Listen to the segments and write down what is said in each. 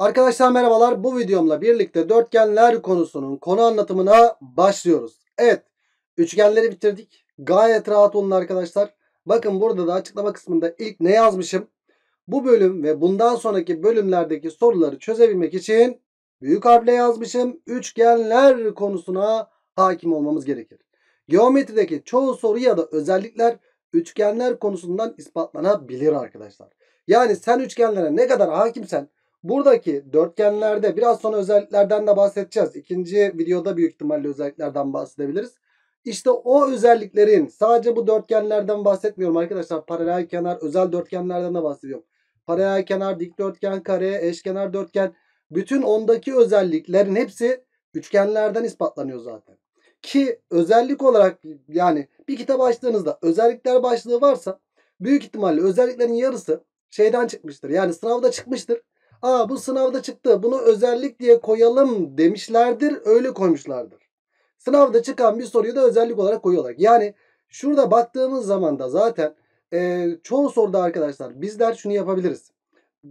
Arkadaşlar merhabalar. Bu videomla birlikte dörtgenler konusunun konu anlatımına başlıyoruz. Evet. Üçgenleri bitirdik. Gayet rahat olun arkadaşlar. Bakın burada da açıklama kısmında ilk ne yazmışım? Bu bölüm ve bundan sonraki bölümlerdeki soruları çözebilmek için büyük harfle yazmışım. Üçgenler konusuna hakim olmamız gerekir. Geometrideki çoğu soru ya da özellikler üçgenler konusundan ispatlanabilir arkadaşlar. Yani sen üçgenlere ne kadar hakimsen buradaki dörtgenlerde biraz sonra özelliklerden de bahsedeceğiz. İkinci videoda büyük ihtimalle özelliklerden bahsedebiliriz. İşte o özelliklerin sadece bu dörtgenlerden bahsetmiyorum arkadaşlar. Paralel kenar, özel dörtgenlerden de bahsediyorum. Paralel kenar, dikdörtgen, kare, eşkenar dörtgen. Bütün ondaki özelliklerin hepsi üçgenlerden ispatlanıyor zaten. Ki özellik olarak yani bir kitap açtığınızda özellikler başlığı varsa büyük ihtimalle özelliklerin yarısı şeyden çıkmıştır. Yani sınavda çıkmıştır. Aa bu sınavda çıktı bunu özellik diye koyalım demişlerdir öyle koymuşlardır. Sınavda çıkan bir soruyu da özellik olarak koyuyorlar. Yani şurada baktığımız zaman da zaten e, çoğu soruda arkadaşlar bizler şunu yapabiliriz.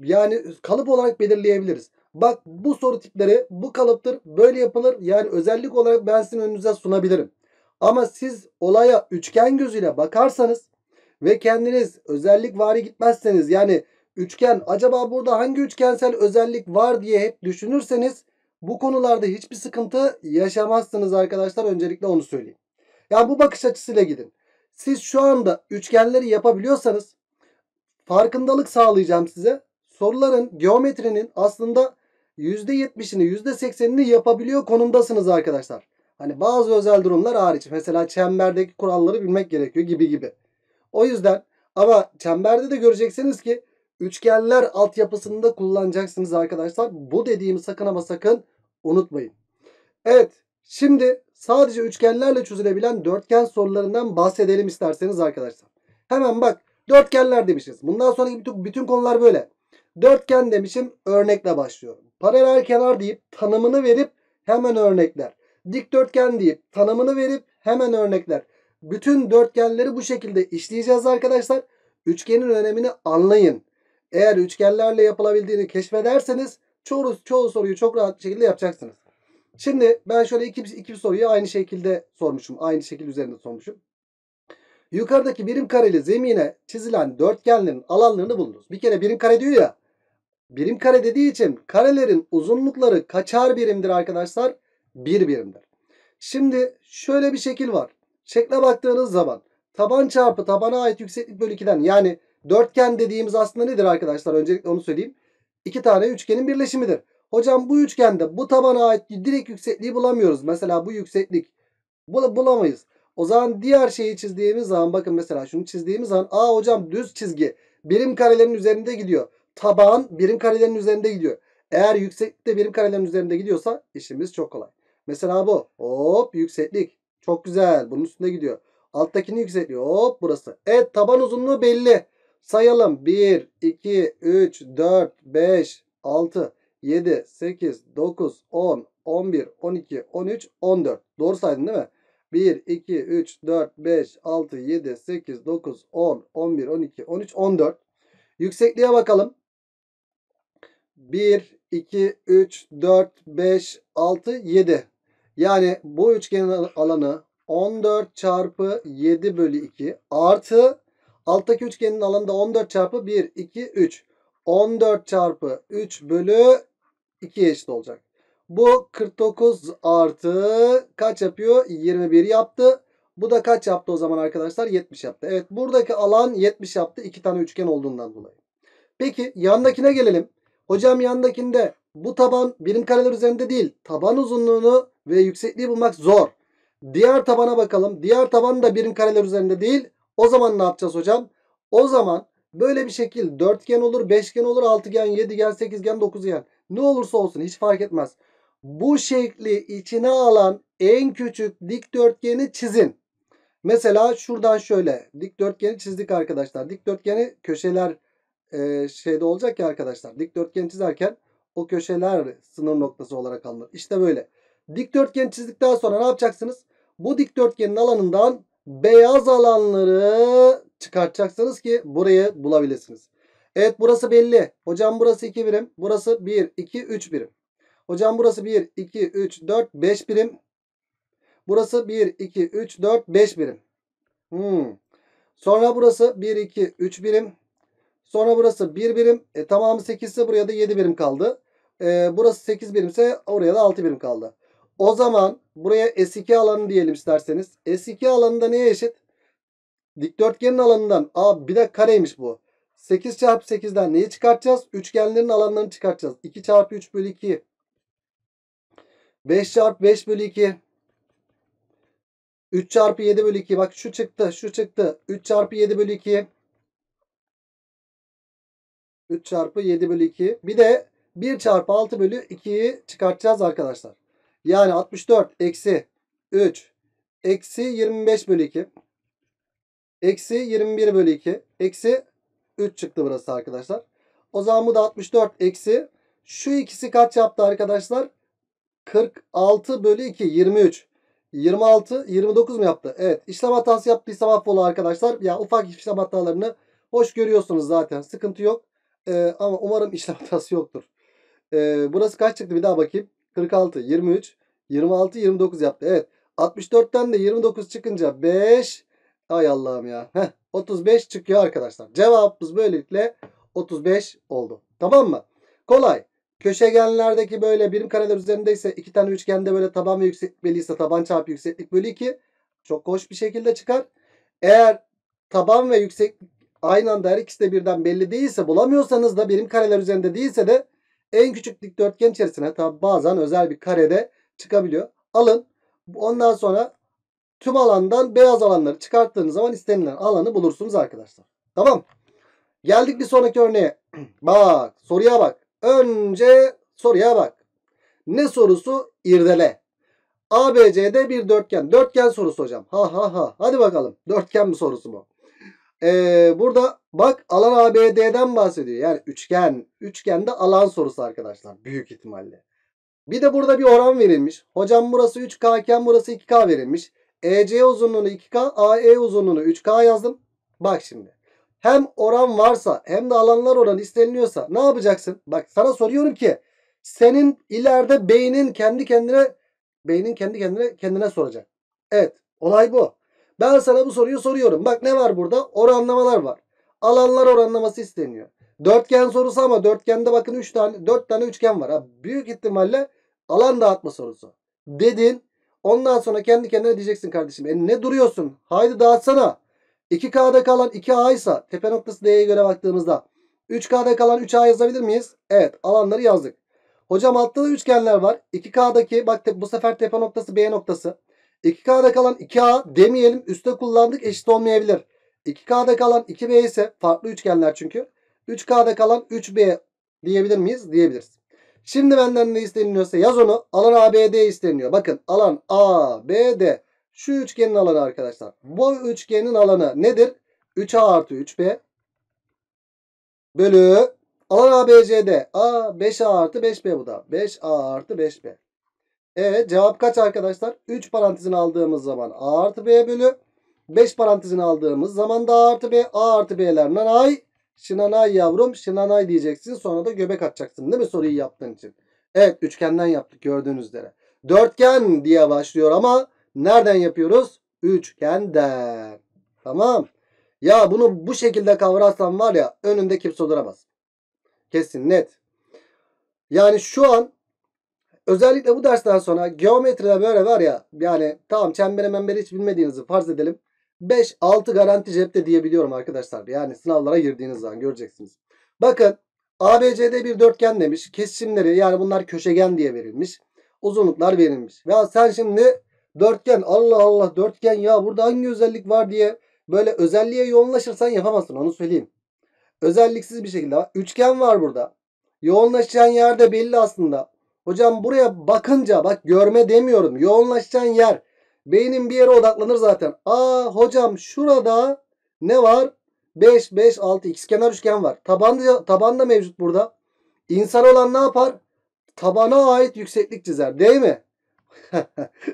Yani kalıp olarak belirleyebiliriz. Bak bu soru tipleri bu kalıptır böyle yapılır. Yani özellik olarak ben sizin önünüze sunabilirim. Ama siz olaya üçgen gözüyle bakarsanız ve kendiniz özellik vari gitmezseniz yani üçgen acaba burada hangi üçgensel özellik var diye hep düşünürseniz bu konularda hiçbir sıkıntı yaşamazsınız arkadaşlar. Öncelikle onu söyleyeyim. Yani bu bakış açısıyla gidin. Siz şu anda üçgenleri yapabiliyorsanız farkındalık sağlayacağım size. Soruların geometrinin aslında %70'ini %80'ini yapabiliyor konumdasınız arkadaşlar. Hani bazı özel durumlar hariç. Mesela çemberdeki kuralları bilmek gerekiyor gibi gibi. O yüzden ama çemberde de göreceksiniz ki üçgenler altyapısında kullanacaksınız arkadaşlar. Bu dediğimi sakın ama sakın unutmayın. Evet şimdi sadece üçgenlerle çözülebilen dörtgen sorularından bahsedelim isterseniz arkadaşlar. Hemen bak dörtgenler demişiz. Bundan sonraki bütün, bütün konular böyle. Dörtgen demişim örnekle başlıyorum. Paralel kenar deyip tanımını verip hemen örnekler. Dikdörtgen deyip tanımını verip hemen örnekler. Bütün dörtgenleri bu şekilde işleyeceğiz arkadaşlar. Üçgenin önemini anlayın. Eğer üçgenlerle yapılabildiğini keşfederseniz çoğu, çoğu soruyu çok rahat bir şekilde yapacaksınız. Şimdi ben şöyle iki, iki soruyu aynı şekilde sormuşum. Aynı şekil üzerinde sormuşum. Yukarıdaki birim kareli zemine çizilen dörtgenlerin alanlarını bulunuz. Bir kere birim kare diyor ya. Birim kare dediği için karelerin uzunlukları kaçar birimdir arkadaşlar? Bir birimdir. Şimdi şöyle bir şekil var. Şekle baktığınız zaman taban çarpı tabana ait yükseklik bölü 2'den yani dörtgen dediğimiz aslında nedir arkadaşlar? Öncelikle onu söyleyeyim. İki tane üçgenin birleşimidir. Hocam bu üçgende bu tabana ait direkt yüksekliği bulamıyoruz. Mesela bu yükseklik bul bulamayız. O zaman diğer şeyi çizdiğimiz zaman bakın mesela şunu çizdiğimiz zaman aa hocam düz çizgi birim karelerin üzerinde gidiyor. Taban birim karelerin üzerinde gidiyor. Eğer yükseklik de birim karelerin üzerinde gidiyorsa işimiz çok kolay. Mesela bu. Hop yükseklik. Çok güzel. Bunun üstünde gidiyor. Alttakini yüksekliği. Hop burası. Evet taban uzunluğu belli. Sayalım. 1, 2, 3, 4, 5, 6, 7, 8, 9, 10, 11, 12, 13, 14. Doğru saydın değil mi? 1, 2, 3, 4, 5, 6, 7, 8, 9, 10, 11, 12, 13, 14. Yüksekliğe bakalım. 1, 2, 3, 4, 5, 6, 7. Yani bu üçgenin alanı 14 çarpı 7 bölü 2 artı alttaki üçgenin alanı da 14 çarpı 1, 2, 3. 14 çarpı 3 bölü 2 eşit olacak. Bu 49 artı kaç yapıyor? 21 yaptı. Bu da kaç yaptı o zaman arkadaşlar? 70 yaptı. Evet buradaki alan 70 yaptı. iki tane üçgen olduğundan dolayı. Peki yandakine gelelim. Hocam yandakinde bu taban birim kareler üzerinde değil. Taban uzunluğunu ve yüksekliği bulmak zor. Diğer tabana bakalım. Diğer taban da birim kareler üzerinde değil. O zaman ne yapacağız hocam? O zaman böyle bir şekil dörtgen olur, beşgen olur, altıgen, yedigen, sekizgen, dokuzgen. Ne olursa olsun hiç fark etmez. Bu şekli içine alan en küçük dikdörtgeni çizin. Mesela şuradan şöyle dikdörtgeni çizdik arkadaşlar. Dikdörtgeni köşeler e, şeyde olacak ya arkadaşlar. Dikdörtgeni çizerken o köşeler sınır noktası olarak alınır. İşte böyle. Dikdörtgen çizdikten sonra ne yapacaksınız? Bu dikdörtgenin alanından beyaz alanları çıkartacaksınız ki burayı bulabilirsiniz. Evet burası belli. Hocam burası 2 birim. Burası 1, 2, 3 birim. Hocam burası 1, 2, 3, 4, 5 birim. Burası 1, 2, 3, 4, 5 birim. Hmm. Sonra burası 1, 2, 3 birim. Sonra burası 1 birim. E, tamamı 8 ise buraya da 7 birim kaldı. E, burası 8 birimse oraya da 6 birim kaldı. O zaman buraya S2 alanı diyelim isterseniz. S2 alanında neye eşit? Dikdörtgenin alanından. Aa bir de kareymiş bu. 8 çarpı 8'den neyi çıkartacağız? Üçgenlerin alanlarını çıkartacağız. 2 çarpı 3 bölü 2. 5 çarpı 5 bölü 2. 3 çarpı 7 bölü 2. Bak şu çıktı. Şu çıktı. 3 çarpı 7 bölü 2. 3 çarpı 7 bölü 2. Bir de 1 çarpı 6 bölü 2'yi çıkartacağız arkadaşlar. Yani 64 eksi 3 eksi 25 bölü 2 eksi 21 bölü 2 eksi 3 çıktı burası arkadaşlar. O zaman bu da 64 eksi şu ikisi kaç yaptı arkadaşlar? 46 bölü 2 23. 26 29 mu yaptı? Evet işlem hatası yaptıysam affola arkadaşlar. Ya ufak işlem hatalarını hoş görüyorsunuz zaten. Sıkıntı yok. Ee, ama umarım işlem hatası yoktur. Ee, burası kaç çıktı bir daha bakayım. 46 23 26 29 yaptı. Evet 64'ten de 29 çıkınca 5 ay Allah'ım ya. Heh, 35 çıkıyor arkadaşlar. Cevabımız böylelikle 35 oldu. Tamam mı? Kolay. Köşegenlerdeki böyle birim kareler üzerindeyse iki tane üçgende böyle taban ve yükseklik belliyse taban çarpı yükseklik bölü 2 çok hoş bir şekilde çıkar. Eğer taban ve yükseklik aynı anda her ikisi de birden belli değilse bulamıyorsanız da birim kareler üzerinde değilse de en küçük dikdörtgen içerisine tabi bazen özel bir karede çıkabiliyor. Alın. Ondan sonra tüm alandan beyaz alanları çıkarttığınız zaman istenilen alanı bulursunuz arkadaşlar. Tamam. Geldik bir sonraki örneğe. Bak soruya bak. Önce soruya bak. Ne sorusu? İrdele. ABC'de bir dörtgen. Dörtgen sorusu hocam. Ha ha ha. Hadi bakalım. Dörtgen mi sorusu mu? Ee, burada bak alan ABD'den bahsediyor. Yani üçgen. Üçgende alan sorusu arkadaşlar. Büyük ihtimalle. Bir de burada bir oran verilmiş. Hocam burası 3K iken burası 2K verilmiş. EC uzunluğunu 2K, AE uzunluğunu 3K yazdım. Bak şimdi. Hem oran varsa hem de alanlar oranı isteniliyorsa ne yapacaksın? Bak sana soruyorum ki senin ileride beynin kendi kendine beynin kendi kendine kendine soracak. Evet olay bu. Ben sana bu soruyu soruyorum. Bak ne var burada? Oranlamalar var. Alanlar oranlaması isteniyor. Dörtgen sorusu ama dörtgende bakın 3 tane 4 tane üçgen var. Ha. Büyük ihtimalle alan dağıtma sorusu. Dedin. Ondan sonra kendi kendine diyeceksin kardeşim. E ne duruyorsun? Haydi dağıtsana. 2K'da kalan 2A ise tepe noktası D'ye göre baktığımızda 3K'da kalan 3A yazabilir miyiz? Evet alanları yazdık. Hocam altta da üçgenler var. 2K'daki bak bu sefer tepe noktası B noktası. 2K'da kalan 2A demeyelim üstte kullandık eşit olmayabilir. 2K'da kalan 2B ise farklı üçgenler çünkü. 3K'da kalan 3B diyebilir miyiz? Diyebiliriz. Şimdi benden ne isteniliyorsa yaz onu. Alan ABD isteniyor. Bakın alan ABD. Şu üçgenin alanı arkadaşlar. Bu üçgenin alanı nedir? 3A artı 3B bölü alan ABCD. A 5A artı 5B bu da. 5A artı 5B. Evet cevap kaç arkadaşlar? 3 parantezini aldığımız zaman A artı B bölü 5 parantezini aldığımız zaman da A artı B. A artı B'ler nanay. Şınanay yavrum. Şınanay diyeceksin. Sonra da göbek atacaksın. Değil mi soruyu yaptığın için? Evet üçgenden yaptık gördüğünüz üzere. Dörtgen diye başlıyor ama nereden yapıyoruz? Üçgenden. Tamam. Ya bunu bu şekilde kavrarsan var ya önünde kimse duramaz. Kesin net. Yani şu an özellikle bu dersten sonra geometride böyle var ya yani tamam çemberi memberi hiç bilmediğinizi farz edelim. 5-6 garanti cepte diyebiliyorum arkadaşlar. Yani sınavlara girdiğiniz zaman göreceksiniz. Bakın ABC'de bir dörtgen demiş. Kesimleri yani bunlar köşegen diye verilmiş. Uzunluklar verilmiş. Ve sen şimdi dörtgen Allah Allah dörtgen ya burada hangi özellik var diye böyle özelliğe yoğunlaşırsan yapamazsın onu söyleyeyim. Özelliksiz bir şekilde. Üçgen var burada. Yoğunlaşacağın yerde belli aslında. Hocam buraya bakınca bak görme demiyorum. Yoğunlaşacağın yer. Beynin bir yere odaklanır zaten. Aa hocam şurada ne var? 5, 5, 6 ikizkenar üçgen var. Taban da, taban da mevcut burada. İnsan olan ne yapar? Tabana ait yükseklik çizer. Değil mi?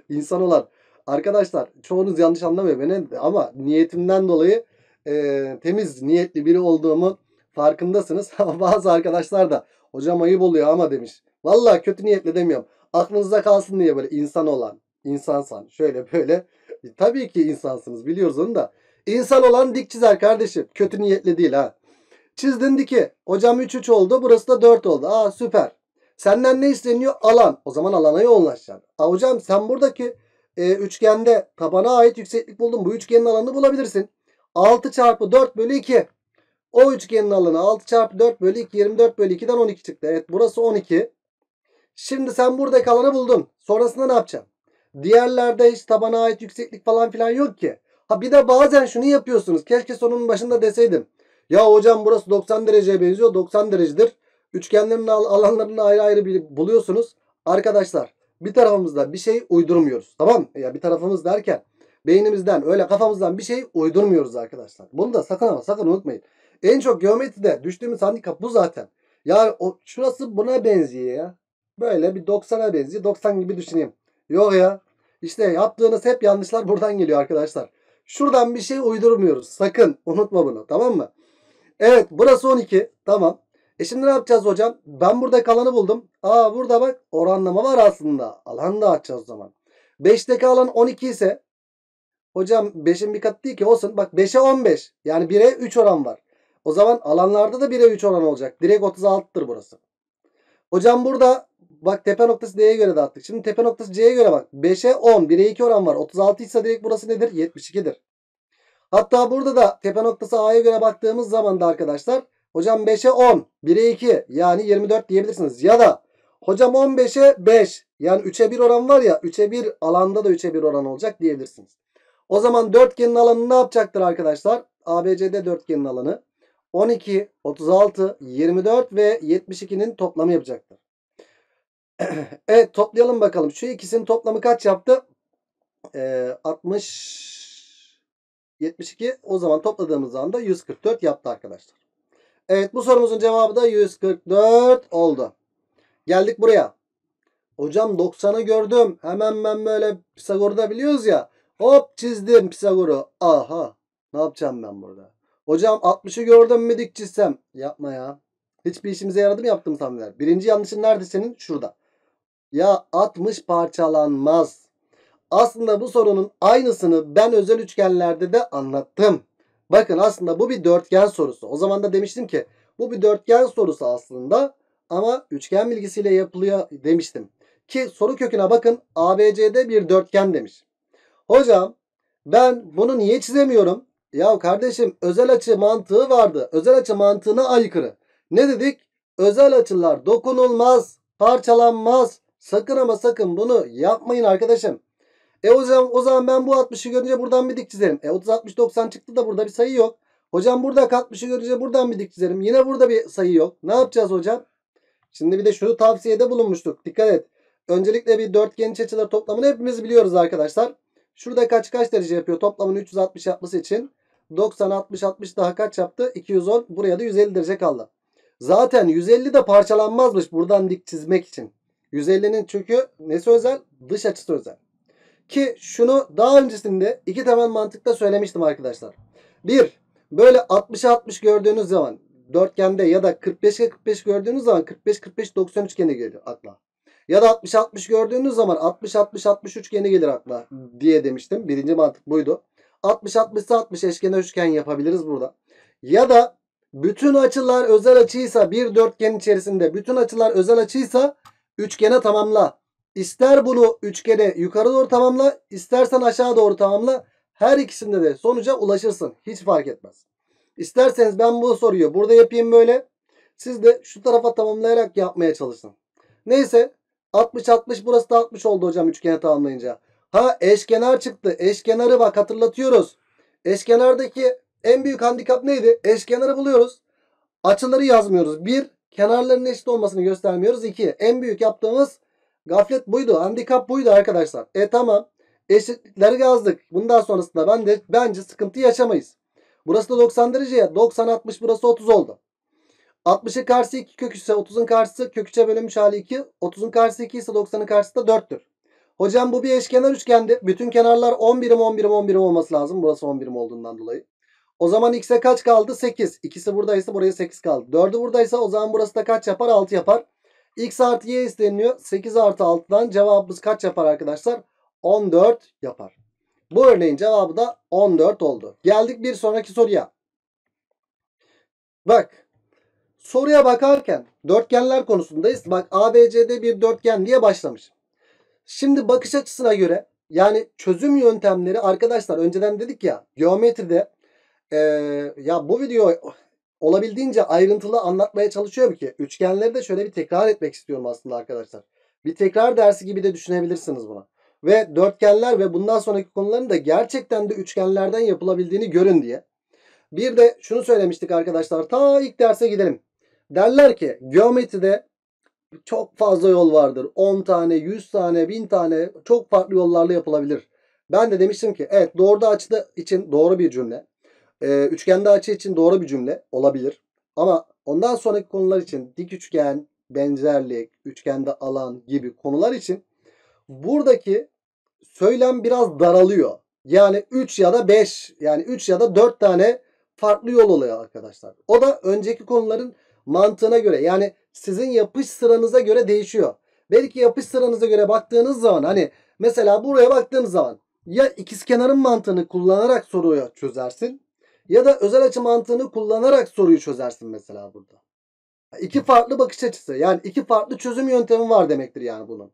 İnsan olan. Arkadaşlar çoğunuz yanlış anlamıyor beni ama niyetimden dolayı e, temiz niyetli biri olduğumu farkındasınız. Ama bazı arkadaşlar da hocam ayıp oluyor ama demiş. Vallahi kötü niyetle demiyorum. Aklınızda kalsın diye böyle insan olan, insansan şöyle böyle. E, tabii ki insansınız biliyoruz onu da. İnsan olan dik çizer kardeşim. Kötü niyetli değil ha. Çizdin diki. Hocam 3-3 oldu. Burası da 4 oldu. Aa süper. Senden ne isteniyor? Alan. O zaman alana yoğunlaşacaksın. Aa, hocam sen buradaki e, üçgende tabana ait yükseklik buldun. Bu üçgenin alanını bulabilirsin. 6 çarpı 4 bölü 2. O üçgenin alanı 6 çarpı 4 bölü 2 24 bölü 2'den 12 çıktı. Evet burası 12. Şimdi sen buradaki alanı buldun. Sonrasında ne yapacaksın? Diğerlerde hiç tabana ait yükseklik falan filan yok ki. Ha bir de bazen şunu yapıyorsunuz. Keşke sonunun başında deseydim. Ya hocam burası 90 dereceye benziyor. 90 derecedir. Üçgenlerin al- alanlarını ayrı ayrı buluyorsunuz. Arkadaşlar bir tarafımızda bir şey uydurmuyoruz. Tamam? Ya bir tarafımız derken beynimizden öyle kafamızdan bir şey uydurmuyoruz arkadaşlar. Bunu da sakın ama sakın unutmayın. En çok geometride düştüğümüz handikap bu zaten. Ya o şurası buna benziyor ya. Böyle bir 90'a benziyor. 90 gibi düşüneyim. Yok ya. İşte yaptığınız hep yanlışlar buradan geliyor arkadaşlar. Şuradan bir şey uydurmuyoruz. Sakın unutma bunu. Tamam mı? Evet burası 12. Tamam. E şimdi ne yapacağız hocam? Ben burada kalanı buldum. Aa burada bak oranlama var aslında. Alan da açacağız o zaman. 5'teki alan 12 ise hocam 5'in bir katı değil ki olsun. Bak 5'e 15. Yani 1'e 3 oran var. O zaman alanlarda da 1'e 3 oran olacak. Direkt 36'tır burası. Hocam burada bak tepe noktası D'ye göre dağıttık. Şimdi tepe noktası C'ye göre bak. 5'e 10. 1'e 2 oran var. 36 ise direkt burası nedir? 72'dir. Hatta burada da tepe noktası A'ya göre baktığımız zaman da arkadaşlar hocam 5'e 10, 1'e 2 yani 24 diyebilirsiniz. Ya da hocam 15'e 5 yani 3'e 1 oran var ya 3'e 1 alanda da 3'e 1 oran olacak diyebilirsiniz. O zaman dörtgenin alanı ne yapacaktır arkadaşlar? ABCD dörtgenin alanı 12, 36, 24 ve 72'nin toplamı yapacaktır. evet toplayalım bakalım. Şu ikisinin toplamı kaç yaptı? Ee, 60 72 o zaman topladığımız zaman da 144 yaptı arkadaşlar. Evet bu sorumuzun cevabı da 144 oldu. Geldik buraya. Hocam 90'ı gördüm. Hemen ben böyle Pisagor'u da biliyoruz ya. Hop çizdim Pisagor'u. Aha. Ne yapacağım ben burada? Hocam 60'ı gördüm mü dik çizsem. Yapma ya. Hiçbir işimize yaradı mı yaptığımız hamleler? Birinci yanlışın nerede senin? Şurada. Ya 60 parçalanmaz. Aslında bu sorunun aynısını ben özel üçgenlerde de anlattım. Bakın aslında bu bir dörtgen sorusu. O zaman da demiştim ki bu bir dörtgen sorusu aslında ama üçgen bilgisiyle yapılıyor demiştim. Ki soru köküne bakın ABC'de bir dörtgen demiş. Hocam ben bunu niye çizemiyorum? Ya kardeşim özel açı mantığı vardı. Özel açı mantığına aykırı. Ne dedik? Özel açılar dokunulmaz, parçalanmaz. Sakın ama sakın bunu yapmayın arkadaşım. E zaman, o zaman ben bu 60'ı görünce buradan bir dik çizerim. E 30 60 90 çıktı da burada bir sayı yok. Hocam burada 60'ı görünce buradan bir dik çizerim. Yine burada bir sayı yok. Ne yapacağız hocam? Şimdi bir de şu tavsiyede bulunmuştuk. Dikkat et. Öncelikle bir dörtgen iç açıları toplamını hepimiz biliyoruz arkadaşlar. Şurada kaç kaç derece yapıyor? Toplamını 360 yapması için 90 60 60 daha kaç yaptı? 210. Buraya da 150 derece kaldı. Zaten 150 de parçalanmazmış buradan dik çizmek için. 150'nin çünkü nesi özel? Dış açısı özel. Ki şunu daha öncesinde iki temel mantıkta söylemiştim arkadaşlar. Bir, böyle 60'a 60 gördüğünüz zaman dörtgende ya da 45'e 45 gördüğünüz zaman 45 45 90 üçgeni geliyor akla. Ya da 60 60 gördüğünüz zaman 60 60 60 üçgeni gelir akla diye demiştim. Birinci mantık buydu. 60 60 60 eşkenar üçgen yapabiliriz burada. Ya da bütün açılar özel açıysa bir dörtgen içerisinde bütün açılar özel açıysa Üçgene tamamla. İster bunu üçgene yukarı doğru tamamla, istersen aşağı doğru tamamla. Her ikisinde de sonuca ulaşırsın. Hiç fark etmez. İsterseniz ben bu soruyu burada yapayım böyle. Siz de şu tarafa tamamlayarak yapmaya çalışın. Neyse 60-60 burası da 60 oldu hocam üçgeni tamamlayınca. Ha eşkenar çıktı. Eşkenarı bak hatırlatıyoruz. Eşkenardaki en büyük handikap neydi? Eşkenarı buluyoruz. Açıları yazmıyoruz. 1 Kenarlarının eşit olmasını göstermiyoruz. 2. En büyük yaptığımız gaflet buydu. Handikap buydu arkadaşlar. E tamam. Eşitleri yazdık. Bundan sonrasında ben de bence sıkıntı yaşamayız. Burası da 90 derece ya. 90 60 burası 30 oldu. 60'ın karşısı 2 kök ise 30'un karşısı kök 3'e bölünmüş hali 2. 30'un karşısı 2 ise 90'ın karşısı da 4'tür. Hocam bu bir eşkenar üçgendi. Bütün kenarlar 10 birim 10 olması lazım. Burası 10 birim olduğundan dolayı. O zaman x'e kaç kaldı? 8. İkisi buradaysa buraya 8 kaldı. 4'ü buradaysa o zaman burası da kaç yapar? 6 yapar. x artı y isteniyor. 8 artı 6'dan cevabımız kaç yapar arkadaşlar? 14 yapar. Bu örneğin cevabı da 14 oldu. Geldik bir sonraki soruya. Bak. Soruya bakarken dörtgenler konusundayız. Bak ABCD bir dörtgen diye başlamış. Şimdi bakış açısına göre yani çözüm yöntemleri arkadaşlar önceden dedik ya geometride ee, ya bu video olabildiğince ayrıntılı anlatmaya çalışıyorum ki üçgenleri de şöyle bir tekrar etmek istiyorum aslında arkadaşlar. Bir tekrar dersi gibi de düşünebilirsiniz bunu. Ve dörtgenler ve bundan sonraki konuların da gerçekten de üçgenlerden yapılabildiğini görün diye. Bir de şunu söylemiştik arkadaşlar. Ta ilk derse gidelim. Derler ki geometride çok fazla yol vardır. 10 tane, 100 tane, 1000 tane çok farklı yollarla yapılabilir. Ben de demiştim ki evet doğruda açıda için doğru bir cümle. Ee, üçgende açı için doğru bir cümle olabilir. Ama ondan sonraki konular için dik üçgen, benzerlik, üçgende alan gibi konular için buradaki söylem biraz daralıyor. Yani 3 ya da 5 yani 3 ya da 4 tane farklı yol oluyor arkadaşlar. O da önceki konuların mantığına göre yani sizin yapış sıranıza göre değişiyor. Belki yapış sıranıza göre baktığınız zaman hani mesela buraya baktığınız zaman ya ikizkenarın mantığını kullanarak soruyu çözersin ya da özel açı mantığını kullanarak soruyu çözersin mesela burada. İki farklı bakış açısı yani iki farklı çözüm yöntemi var demektir yani bunun.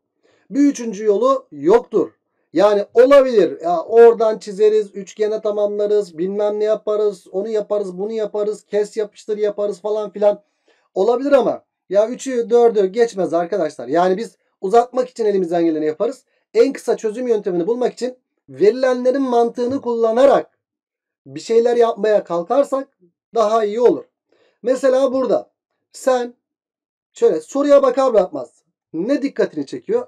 Bir üçüncü yolu yoktur. Yani olabilir. Ya oradan çizeriz, üçgene tamamlarız, bilmem ne yaparız, onu yaparız, bunu yaparız, kes yapıştır yaparız falan filan. Olabilir ama ya 3'ü 4'ü geçmez arkadaşlar. Yani biz uzatmak için elimizden geleni yaparız. En kısa çözüm yöntemini bulmak için verilenlerin mantığını kullanarak bir şeyler yapmaya kalkarsak daha iyi olur. Mesela burada sen şöyle soruya bakar bakmaz ne dikkatini çekiyor?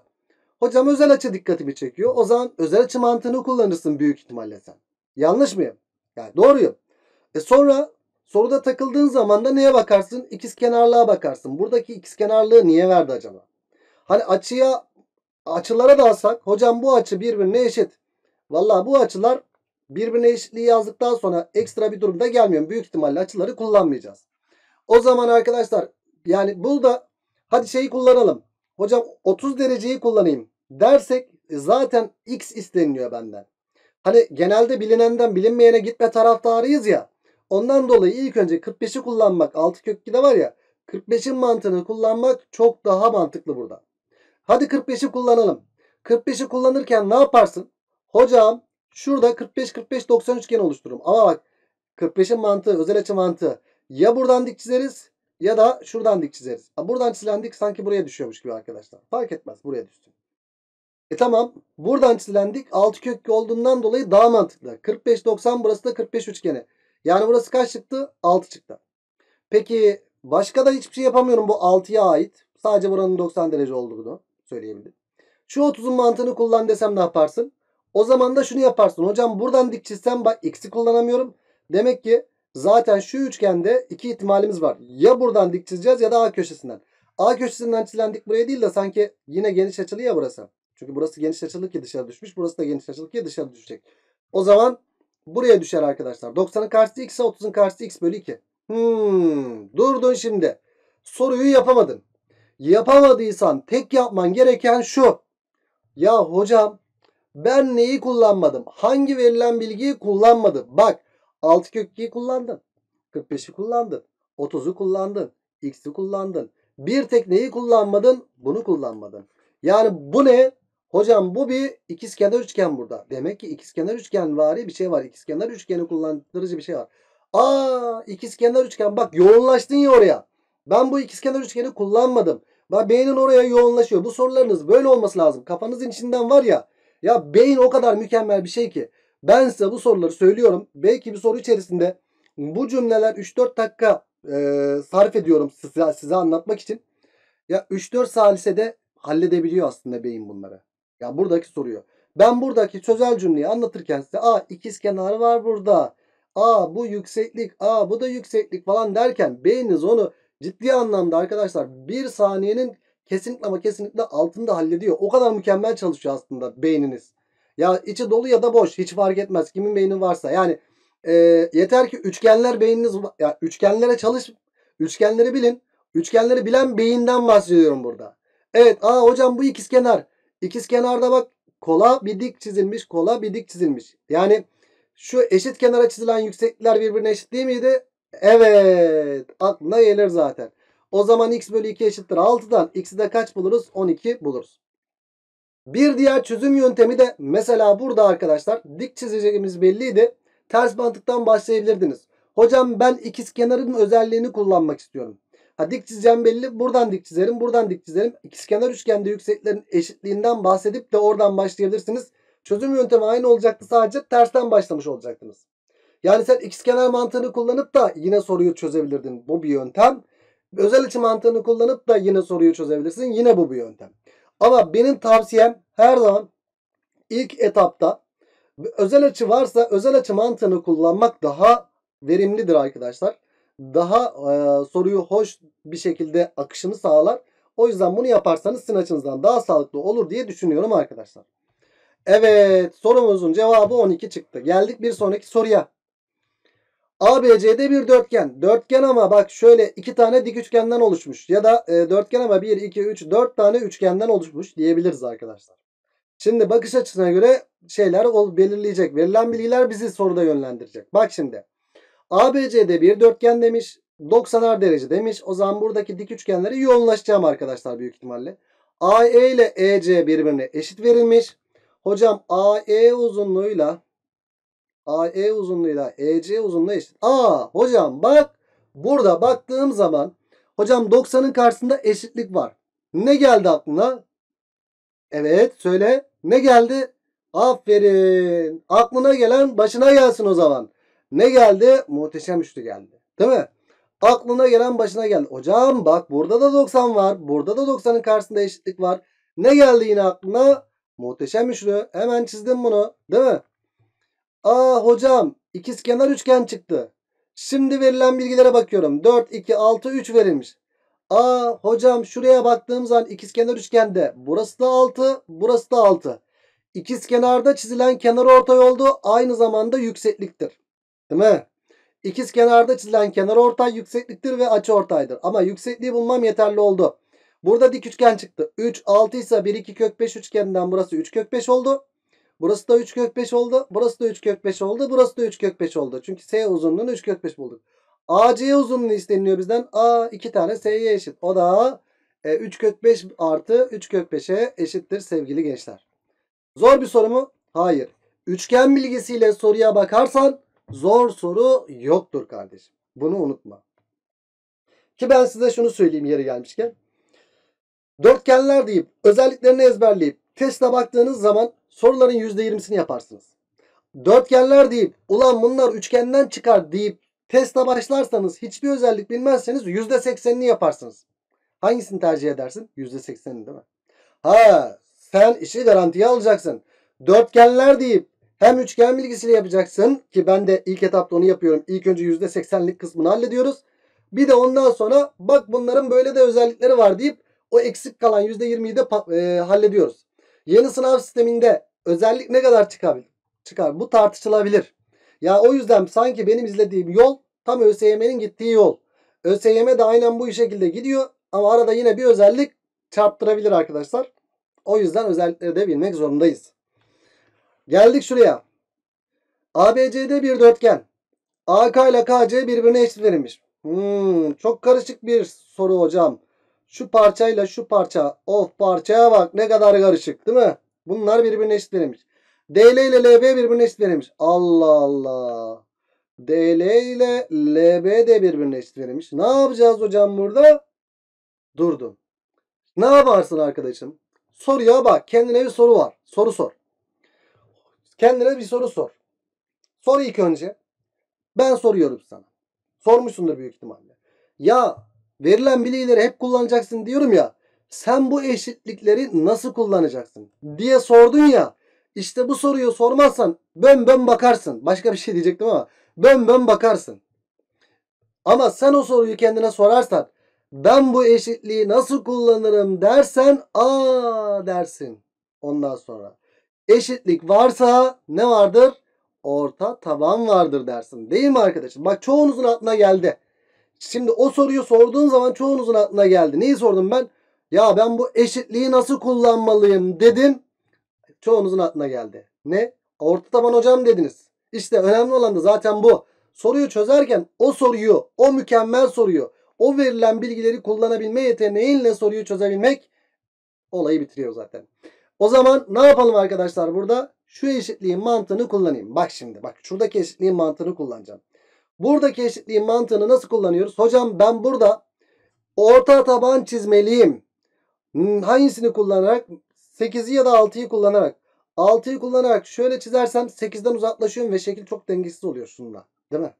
Hocam özel açı dikkatimi çekiyor. O zaman özel açı mantığını kullanırsın büyük ihtimalle sen. Yanlış mıyım? Yani doğruyum. E sonra soruda takıldığın zaman da neye bakarsın? İkizkenarlığa bakarsın. Buradaki ikizkenarlığı niye verdi acaba? Hani açıya açılara da alsak hocam bu açı birbirine eşit. Vallahi bu açılar birbirine eşitliği yazdıktan sonra ekstra bir durumda gelmiyor. Büyük ihtimalle açıları kullanmayacağız. O zaman arkadaşlar yani burada hadi şeyi kullanalım. Hocam 30 dereceyi kullanayım dersek zaten x isteniliyor benden. Hani genelde bilinenden bilinmeyene gitme taraftarıyız ya. Ondan dolayı ilk önce 45'i kullanmak 6 kök 2'de var ya 45'in mantığını kullanmak çok daha mantıklı burada. Hadi 45'i kullanalım. 45'i kullanırken ne yaparsın? Hocam şurada 45 45 90 üçgen oluştururum. Ama bak 45'in mantığı özel açı mantığı ya buradan dik çizeriz ya da şuradan dik çizeriz. Buradan çizilen dik sanki buraya düşüyormuş gibi arkadaşlar. Fark etmez buraya düşsün. E tamam. Buradan çizilen dik 6 kök olduğundan dolayı daha mantıklı. 45 90 burası da 45 üçgeni. Yani burası kaç çıktı? 6 çıktı. Peki başka da hiçbir şey yapamıyorum bu 6'ya ait. Sadece buranın 90 derece olduğunu söyleyebilirim. Şu 30'un mantığını kullan desem ne yaparsın? O zaman da şunu yaparsın. Hocam buradan dik çizsem bak x'i kullanamıyorum. Demek ki zaten şu üçgende iki ihtimalimiz var. Ya buradan dik çizeceğiz ya da A köşesinden. A köşesinden çizilen dik buraya değil de sanki yine geniş açılı ya burası. Çünkü burası geniş açılı ki dışarı düşmüş. Burası da geniş açılı ki dışarı düşecek. O zaman buraya düşer arkadaşlar. 90'ın karşısı x ise 30'un karşısı x bölü 2. Hmm, durdun şimdi. Soruyu yapamadın. Yapamadıysan tek yapman gereken şu. Ya hocam ben neyi kullanmadım? Hangi verilen bilgiyi kullanmadım? Bak 6 kök 2'yi kullandın. 45'i kullandın. 30'u kullandın. X'i kullandın. Bir tek neyi kullanmadın? Bunu kullanmadın. Yani bu ne? Hocam bu bir ikizkenar üçgen burada. Demek ki ikizkenar üçgen vari bir şey var. İkizkenar üçgeni kullandırıcı bir şey var. Aa ikizkenar üçgen bak yoğunlaştın ya oraya. Ben bu ikizkenar üçgeni kullanmadım. Bak beynin oraya yoğunlaşıyor. Bu sorularınız böyle olması lazım. Kafanızın içinden var ya. Ya beyin o kadar mükemmel bir şey ki. Ben size bu soruları söylüyorum. Belki bir soru içerisinde bu cümleler 3-4 dakika e, sarf ediyorum size, size anlatmak için. Ya 3-4 salisede halledebiliyor aslında beyin bunları. Ya buradaki soruyor. Ben buradaki sözel cümleyi anlatırken size a ikiz kenarı var burada. A bu yükseklik, a bu da yükseklik falan derken beyniniz onu ciddi anlamda arkadaşlar bir saniyenin kesinlikle ama kesinlikle altında hallediyor. O kadar mükemmel çalışıyor aslında beyniniz. Ya içi dolu ya da boş hiç fark etmez kimin beyni varsa. Yani Ee, yeter ki üçgenler beyniniz ya üçgenlere çalış üçgenleri bilin. Üçgenleri bilen beyinden bahsediyorum burada. Evet aa hocam bu ikizkenar. İkizkenarda bak kola bir dik çizilmiş, kola bir dik çizilmiş. Yani şu eşit kenara çizilen yükseklikler birbirine eşit değil miydi? Evet. Aklına gelir zaten. O zaman x bölü 2 eşittir 6'dan x'i de kaç buluruz? 12 buluruz. Bir diğer çözüm yöntemi de mesela burada arkadaşlar dik çizeceğimiz belliydi. Ters mantıktan başlayabilirdiniz. Hocam ben ikizkenarın özelliğini kullanmak istiyorum. Ha, dik çizeceğim belli. Buradan dik çizerim. Buradan dik çizerim. İkizkenar üçgende yükseklerin eşitliğinden bahsedip de oradan başlayabilirsiniz. Çözüm yöntemi aynı olacaktı. Sadece tersten başlamış olacaktınız. Yani sen ikizkenar mantığını kullanıp da yine soruyu çözebilirdin. Bu bir yöntem. Özel açı mantığını kullanıp da yine soruyu çözebilirsin. Yine bu bir yöntem. Ama benim tavsiyem her zaman ilk etapta özel açı varsa özel açı mantığını kullanmak daha verimlidir arkadaşlar. Daha e, soruyu hoş bir şekilde akışını sağlar. O yüzden bunu yaparsanız sizin açınızdan daha sağlıklı olur diye düşünüyorum arkadaşlar. Evet sorumuzun cevabı 12 çıktı. Geldik bir sonraki soruya. ABC'de bir dörtgen. Dörtgen ama bak şöyle iki tane dik üçgenden oluşmuş. Ya da e, dörtgen ama 1, 2, 3, 4 tane üçgenden oluşmuş diyebiliriz arkadaşlar. Şimdi bakış açısına göre şeyler ol, belirleyecek. Verilen bilgiler bizi soruda yönlendirecek. Bak şimdi. ABC'de bir dörtgen demiş. 90'ar derece demiş. O zaman buradaki dik üçgenleri yoğunlaşacağım arkadaşlar büyük ihtimalle. AE ile EC birbirine eşit verilmiş. Hocam AE uzunluğuyla AE uzunluğuyla EC uzunluğu eşit. Aa hocam bak burada baktığım zaman hocam 90'ın karşısında eşitlik var. Ne geldi aklına? Evet söyle. Ne geldi? Aferin. Aklına gelen başına gelsin o zaman. Ne geldi? Muhteşem üçlü geldi. Değil mi? Aklına gelen başına geldi. Hocam bak burada da 90 var. Burada da 90'ın karşısında eşitlik var. Ne geldi yine aklına? Muhteşem üçlü. Hemen çizdim bunu. Değil mi? Aa hocam ikizkenar üçgen çıktı. Şimdi verilen bilgilere bakıyorum. 4, 2, 6, 3 verilmiş. Aa hocam şuraya baktığım zaman ikizkenar üçgende burası da 6, burası da 6. İkizkenarda çizilen kenar ortay oldu. Aynı zamanda yüksekliktir. Değil mi? İkizkenarda çizilen kenar ortay yüksekliktir ve açı ortaydır. Ama yüksekliği bulmam yeterli oldu. Burada dik üçgen çıktı. 3, 6 ise 1, 2 kök 5 üçgeninden burası 3 kök 5 oldu. Burası da 3 kök 5 oldu. Burası da 3 kök 5 oldu. Burası da 3 kök 5 oldu. Çünkü S uzunluğunu 3 kök 5 bulduk. AC uzunluğu isteniyor bizden. A 2 tane S'ye eşit. O da e, 3 kök 5 artı 3 kök 5'e eşittir sevgili gençler. Zor bir soru mu? Hayır. Üçgen bilgisiyle soruya bakarsan zor soru yoktur kardeşim. Bunu unutma. Ki ben size şunu söyleyeyim yeri gelmişken. Dörtgenler deyip özelliklerini ezberleyip teste baktığınız zaman soruların %20'sini yaparsınız. Dörtgenler deyip ulan bunlar üçgenden çıkar deyip teste başlarsanız hiçbir özellik bilmezseniz %80'ini yaparsınız. Hangisini tercih edersin? %80'ini değil mi? Ha sen işi garantiye alacaksın. Dörtgenler deyip hem üçgen bilgisiyle yapacaksın ki ben de ilk etapta onu yapıyorum. İlk önce %80'lik kısmını hallediyoruz. Bir de ondan sonra bak bunların böyle de özellikleri var deyip o eksik kalan %20'yi de e, hallediyoruz. Yeni sınav sisteminde özellik ne kadar çıkabilir? Çıkar. Bu tartışılabilir. Ya o yüzden sanki benim izlediğim yol tam ÖSYM'nin gittiği yol. ÖSYM de aynen bu şekilde gidiyor ama arada yine bir özellik çarptırabilir arkadaşlar. O yüzden özellikleri de bilmek zorundayız. Geldik şuraya. ABC'de bir dörtgen. AK ile KC birbirine eşit verilmiş. Hmm, çok karışık bir soru hocam. Şu parçayla şu parça. Of parçaya bak ne kadar karışık değil mi? Bunlar birbirine eşit. DL ile LB birbirine eşit. Allah Allah. DL ile LB de birbirine eşit. Ne yapacağız hocam burada? Durdum. Ne yaparsın arkadaşım? Soruya bak. Kendine bir soru var. Soru sor. Kendine bir soru sor. Sor ilk önce. Ben soruyorum sana. Sormuşsundur büyük ihtimalle. Ya verilen bilgileri hep kullanacaksın diyorum ya. Sen bu eşitlikleri nasıl kullanacaksın diye sordun ya. İşte bu soruyu sormazsan bön bön bakarsın. Başka bir şey diyecektim ama bön bön bakarsın. Ama sen o soruyu kendine sorarsan ben bu eşitliği nasıl kullanırım dersen aa dersin. Ondan sonra eşitlik varsa ne vardır? orta taban vardır dersin. Değil mi arkadaşım? Bak çoğunuzun aklına geldi. Şimdi o soruyu sorduğun zaman çoğunuzun aklına geldi. Neyi sordum ben? Ya ben bu eşitliği nasıl kullanmalıyım dedim. Çoğunuzun aklına geldi. Ne? Orta taban hocam dediniz. İşte önemli olan da zaten bu. Soruyu çözerken o soruyu, o mükemmel soruyu, o verilen bilgileri kullanabilme yeteneğinle soruyu çözebilmek olayı bitiriyor zaten. O zaman ne yapalım arkadaşlar burada? Şu eşitliğin mantığını kullanayım. Bak şimdi bak şuradaki eşitliğin mantığını kullanacağım. Buradaki eşitliğin mantığını nasıl kullanıyoruz? Hocam ben burada orta taban çizmeliyim. Hmm, Hangisini kullanarak? 8'i ya da 6'yı kullanarak. 6'yı kullanarak şöyle çizersem 8'den uzaklaşıyorum ve şekil çok dengesiz oluyor şununla. Değil mi?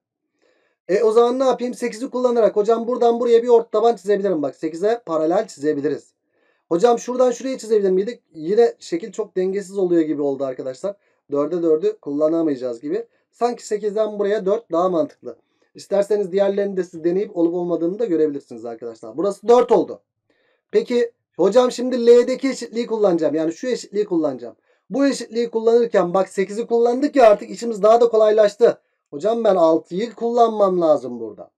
E o zaman ne yapayım? 8'i kullanarak hocam buradan buraya bir orta taban çizebilirim. Bak 8'e paralel çizebiliriz. Hocam şuradan şuraya çizebilir miydik? Yine şekil çok dengesiz oluyor gibi oldu arkadaşlar. 4'e 4'ü kullanamayacağız gibi. Sanki 8'den buraya 4 daha mantıklı. İsterseniz diğerlerini de siz deneyip olup olmadığını da görebilirsiniz arkadaşlar. Burası 4 oldu. Peki hocam şimdi L'deki eşitliği kullanacağım. Yani şu eşitliği kullanacağım. Bu eşitliği kullanırken bak 8'i kullandık ya artık işimiz daha da kolaylaştı. Hocam ben 6'yı kullanmam lazım burada.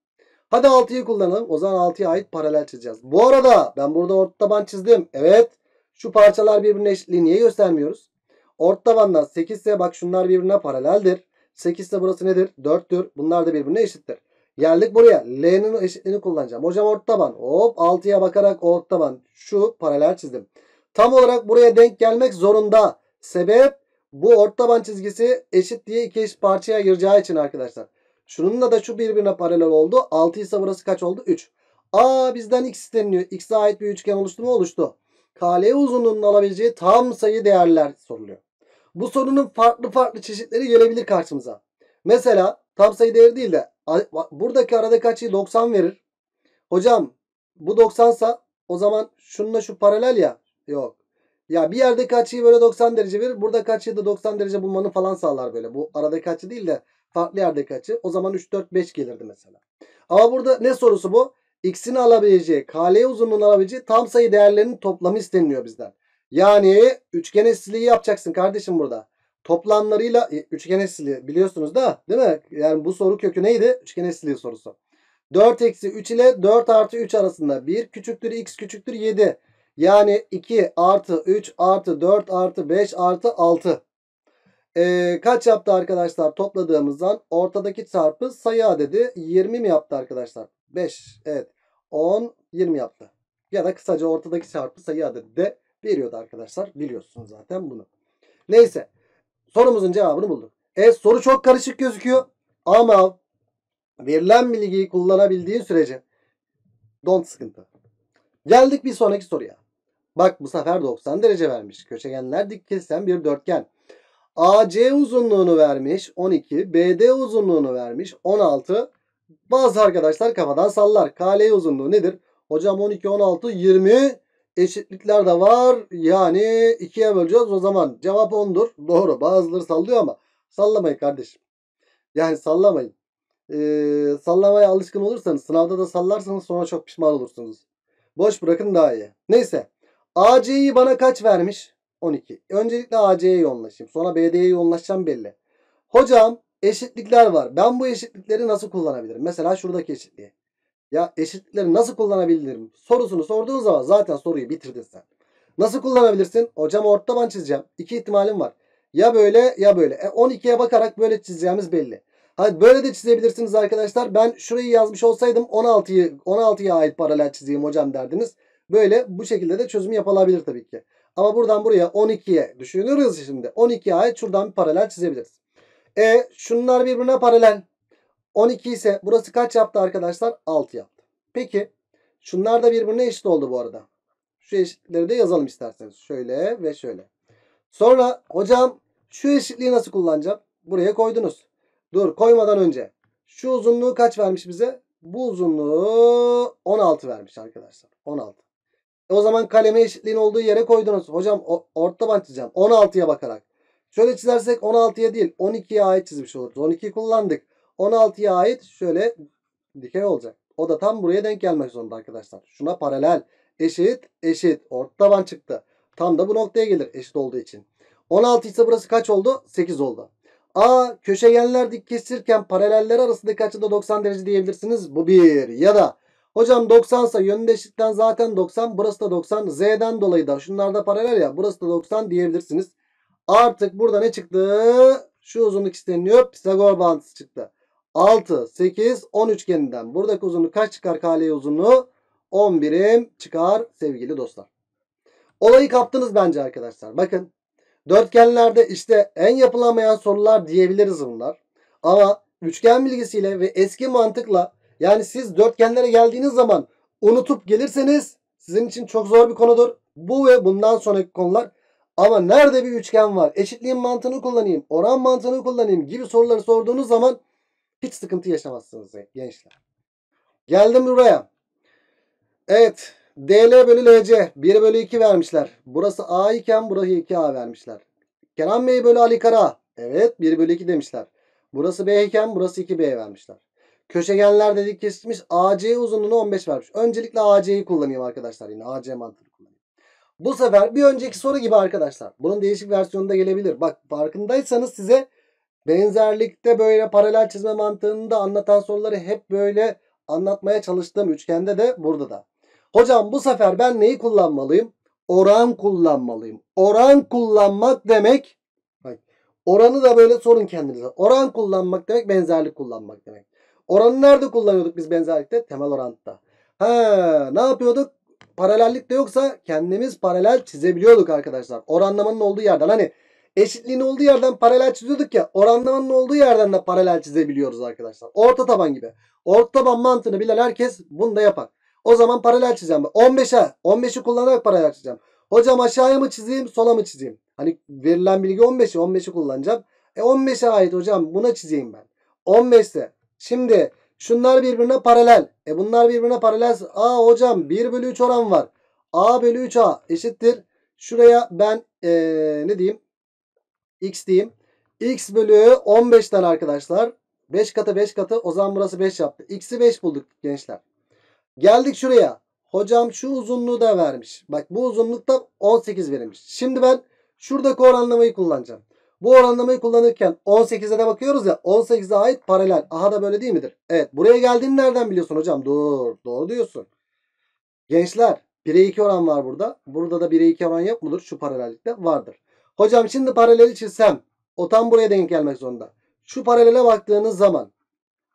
Hadi 6'yı kullanalım. O zaman 6'ya ait paralel çizeceğiz. Bu arada ben burada orta taban çizdim. Evet. Şu parçalar birbirine eşitliği niye göstermiyoruz? Orta tabandan 8 ise bak şunlar birbirine paraleldir. 8 ise burası nedir? 4'tür. Bunlar da birbirine eşittir. Geldik buraya. L'nin eşitliğini kullanacağım. Hocam orta taban. Hop 6'ya bakarak orta taban. Şu paralel çizdim. Tam olarak buraya denk gelmek zorunda. Sebep bu orta taban çizgisi eşit diye iki eşit parçaya ayıracağı için arkadaşlar. Şununla da şu birbirine paralel oldu. 6 ise burası kaç oldu? 3. Aa bizden x isteniyor. X'e ait bir üçgen oluştu mu? Oluştu. KL uzunluğunun alabileceği tam sayı değerler soruluyor. Bu sorunun farklı farklı çeşitleri gelebilir karşımıza. Mesela tam sayı değeri değil de buradaki aradaki açıyı 90 verir. Hocam bu 90 sa o zaman şununla şu paralel ya. Yok. Ya bir yerdeki açıyı böyle 90 derece verir. Buradaki açıyı da 90 derece bulmanı falan sağlar böyle. Bu aradaki açı değil de farklı yerdeki açı. O zaman 3, 4, 5 gelirdi mesela. Ama burada ne sorusu bu? X'in alabileceği, KL uzunluğunun alabileceği tam sayı değerlerinin toplamı isteniliyor bizden. Yani üçgen eşitliği yapacaksın kardeşim burada. Toplamlarıyla e, üçgen eşitliği biliyorsunuz da değil mi? Yani bu soru kökü neydi? Üçgen eşitliği sorusu. 4 eksi 3 ile 4 artı 3 arasında 1 küçüktür x küçüktür 7. Yani 2 artı 3 artı 4 artı 5 artı 6. Ee, kaç yaptı arkadaşlar topladığımızdan ortadaki çarpı sayı adedi 20 mi yaptı arkadaşlar? 5 evet 10 20 yaptı. Ya da kısaca ortadaki çarpı sayı adedi de veriyordu arkadaşlar. Biliyorsunuz zaten bunu. Neyse sorumuzun cevabını bulduk. E soru çok karışık gözüküyor ama verilen bilgiyi kullanabildiğin sürece don't sıkıntı. Geldik bir sonraki soruya. Bak bu sefer 90 derece vermiş. Köşegenler dik kesilen bir dörtgen. AC uzunluğunu vermiş 12. BD uzunluğunu vermiş 16. Bazı arkadaşlar kafadan sallar. KL uzunluğu nedir? Hocam 12, 16, 20 eşitlikler de var. Yani 2'ye böleceğiz o zaman. Cevap 10'dur. Doğru. Bazıları sallıyor ama sallamayın kardeşim. Yani sallamayın. Ee, sallamaya alışkın olursanız sınavda da sallarsanız sonra çok pişman olursunuz. Boş bırakın daha iyi. Neyse. AC'yi bana kaç vermiş? 12. Öncelikle AC'ye yoğunlaşayım. Sonra BD'ye yoğunlaşacağım belli. Hocam eşitlikler var. Ben bu eşitlikleri nasıl kullanabilirim? Mesela şuradaki eşitliği. Ya eşitlikleri nasıl kullanabilirim? Sorusunu sorduğun zaman zaten soruyu bitirdin sen. Nasıl kullanabilirsin? Hocam orta taban çizeceğim. İki ihtimalim var. Ya böyle ya böyle. E 12'ye bakarak böyle çizeceğimiz belli. Hadi böyle de çizebilirsiniz arkadaşlar. Ben şurayı yazmış olsaydım 16'yı 16'ya ait paralel çizeyim hocam derdiniz. Böyle bu şekilde de çözüm yapılabilir tabii ki. Ama buradan buraya 12'ye düşünürüz şimdi. 12'ye ait şuradan bir paralel çizebiliriz. E şunlar birbirine paralel. 12 ise burası kaç yaptı arkadaşlar? 6 yaptı. Peki şunlar da birbirine eşit oldu bu arada. Şu eşitleri de yazalım isterseniz. Şöyle ve şöyle. Sonra hocam şu eşitliği nasıl kullanacağım? Buraya koydunuz. Dur koymadan önce. Şu uzunluğu kaç vermiş bize? Bu uzunluğu 16 vermiş arkadaşlar. 16. E o zaman kaleme eşitliğin olduğu yere koydunuz. Hocam orta taban çizeceğim. 16'ya bakarak. Şöyle çizersek 16'ya değil 12'ye ait çizmiş oluruz. 12'yi kullandık. 16'ya ait şöyle dikey olacak. O da tam buraya denk gelmek zorunda arkadaşlar. Şuna paralel. Eşit eşit. Orta taban çıktı. Tam da bu noktaya gelir eşit olduğu için. 16 ise burası kaç oldu? 8 oldu. A köşegenler dik kesirken paraleller arasındaki açıda 90 derece diyebilirsiniz. Bu bir. Ya da hocam 90 ise yöndeşlikten zaten 90. Burası da 90. Z'den dolayı da şunlar da paralel ya. Burası da 90 diyebilirsiniz. Artık burada ne çıktı? Şu uzunluk isteniyor. Pisagor bağıntısı çıktı. 6, 8, 10 üçgeninden. Buradaki uzunluk kaç çıkar KL uzunluğu? 10 birim çıkar sevgili dostlar. Olayı kaptınız bence arkadaşlar. Bakın dörtgenlerde işte en yapılamayan sorular diyebiliriz bunlar. Ama üçgen bilgisiyle ve eski mantıkla yani siz dörtgenlere geldiğiniz zaman unutup gelirseniz sizin için çok zor bir konudur. Bu ve bundan sonraki konular ama nerede bir üçgen var? Eşitliğin mantığını kullanayım, oran mantığını kullanayım gibi soruları sorduğunuz zaman hiç sıkıntı yaşamazsınız gençler. Geldim buraya. Evet. DL bölü LC 1 bölü 2 vermişler. Burası A iken burası 2A vermişler. Kenan Bey bölü Ali Kara. Evet 1 bölü 2 demişler. Burası B iken burası 2B vermişler. Köşegenler dedik kesişmiş. AC uzunluğunu 15 vermiş. Öncelikle AC'yi kullanayım arkadaşlar. Yine AC mantığını kullanayım. Bu sefer bir önceki soru gibi arkadaşlar. Bunun değişik versiyonu da gelebilir. Bak farkındaysanız size benzerlikte böyle paralel çizme mantığını da anlatan soruları hep böyle anlatmaya çalıştığım üçgende de burada da. Hocam bu sefer ben neyi kullanmalıyım? Oran kullanmalıyım. Oran kullanmak demek bak, oranı da böyle sorun kendinize. Oran kullanmak demek benzerlik kullanmak demek. Oranı nerede kullanıyorduk biz benzerlikte? Temel orantıda. Ha, ne yapıyorduk? Paralellik de yoksa kendimiz paralel çizebiliyorduk arkadaşlar. Oranlamanın olduğu yerden. Hani eşitliğin olduğu yerden paralel çiziyorduk ya. Oranlamanın olduğu yerden de paralel çizebiliyoruz arkadaşlar. Orta taban gibi. Orta taban mantığını bilen herkes bunu da yapar. O zaman paralel çizeceğim. 15'e 15'i kullanarak paralel çizeceğim. Hocam aşağıya mı çizeyim sola mı çizeyim? Hani verilen bilgi 15'i 15'i kullanacağım. E 15'e ait hocam buna çizeyim ben. 15 ise şimdi şunlar birbirine paralel. E bunlar birbirine paralel. Aa hocam 1 bölü 3 oran var. A bölü 3A eşittir. Şuraya ben ee, ne diyeyim? X diyeyim. X bölü 15'ten arkadaşlar. 5 katı 5 katı o zaman burası 5 yaptı. X'i 5 bulduk gençler. Geldik şuraya. Hocam şu uzunluğu da vermiş. Bak bu uzunlukta 18 verilmiş. Şimdi ben şuradaki oranlamayı kullanacağım. Bu oranlamayı kullanırken 18'e de bakıyoruz ya 18'e ait paralel. Aha da böyle değil midir? Evet buraya geldiğini nereden biliyorsun hocam? Dur doğru diyorsun. Gençler 1'e 2 oran var burada. Burada da 1'e 2 oran yok mudur? Şu paralellikte vardır. Hocam şimdi paraleli çizsem o tam buraya denk gelmek zorunda. Şu paralele baktığınız zaman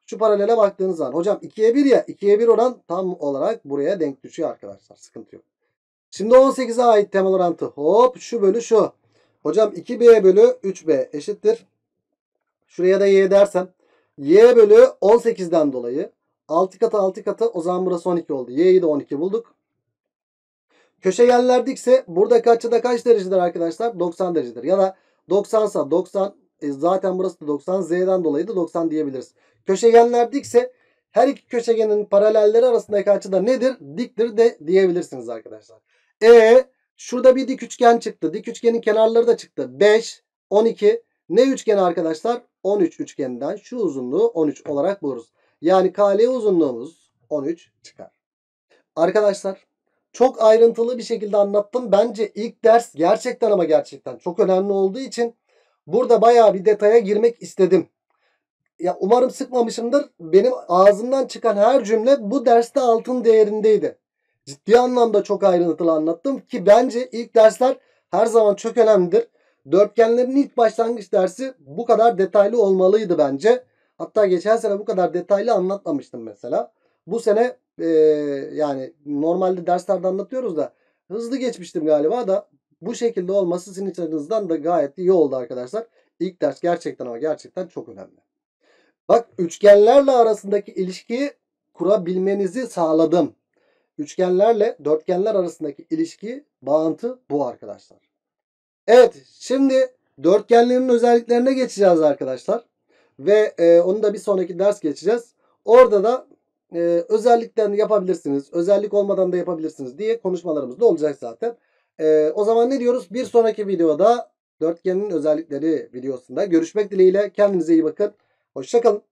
şu paralele baktığınız zaman hocam 2'ye 1 ya 2'ye 1 oran tam olarak buraya denk düşüyor arkadaşlar. Sıkıntı yok. Şimdi 18'e ait temel orantı hop şu bölü şu. Hocam 2b bölü 3b eşittir. Şuraya da y dersem y bölü 18'den dolayı 6 katı 6 katı o zaman burası 12 oldu. y'yi de 12 bulduk. Köşegenler dikse buradaki açıda kaç derecedir arkadaşlar? 90 derecedir. Ya da 90 ise 90 e zaten burası da 90 z'den dolayı da 90 diyebiliriz. Köşegenler dikse her iki köşegenin paralelleri arasındaki açı nedir? Diktir de diyebilirsiniz arkadaşlar. E şurada bir dik üçgen çıktı. Dik üçgenin kenarları da çıktı. 5, 12. Ne üçgeni arkadaşlar? 13 üçgeninden şu uzunluğu 13 olarak buluruz. Yani KL uzunluğumuz 13 çıkar. Arkadaşlar çok ayrıntılı bir şekilde anlattım. Bence ilk ders gerçekten ama gerçekten çok önemli olduğu için burada bayağı bir detaya girmek istedim. Ya umarım sıkmamışımdır. Benim ağzımdan çıkan her cümle bu derste altın değerindeydi. Ciddi anlamda çok ayrıntılı anlattım ki bence ilk dersler her zaman çok önemlidir. Dörtgenlerin ilk başlangıç dersi bu kadar detaylı olmalıydı bence. Hatta geçen sene bu kadar detaylı anlatmamıştım mesela. Bu sene yani normalde derslerde anlatıyoruz da hızlı geçmiştim galiba da bu şekilde olması sizin açınızdan da gayet iyi oldu arkadaşlar. İlk ders gerçekten ama gerçekten çok önemli. Bak üçgenlerle arasındaki ilişkiyi kurabilmenizi sağladım. Üçgenlerle dörtgenler arasındaki ilişki, bağıntı bu arkadaşlar. Evet şimdi dörtgenlerin özelliklerine geçeceğiz arkadaşlar. Ve e, onu da bir sonraki ders geçeceğiz. Orada da e, özelliklerini yapabilirsiniz. Özellik olmadan da yapabilirsiniz diye konuşmalarımız da olacak zaten. E, o zaman ne diyoruz? Bir sonraki videoda dörtgenin özellikleri videosunda görüşmek dileğiyle. Kendinize iyi bakın. Hoşçakalın.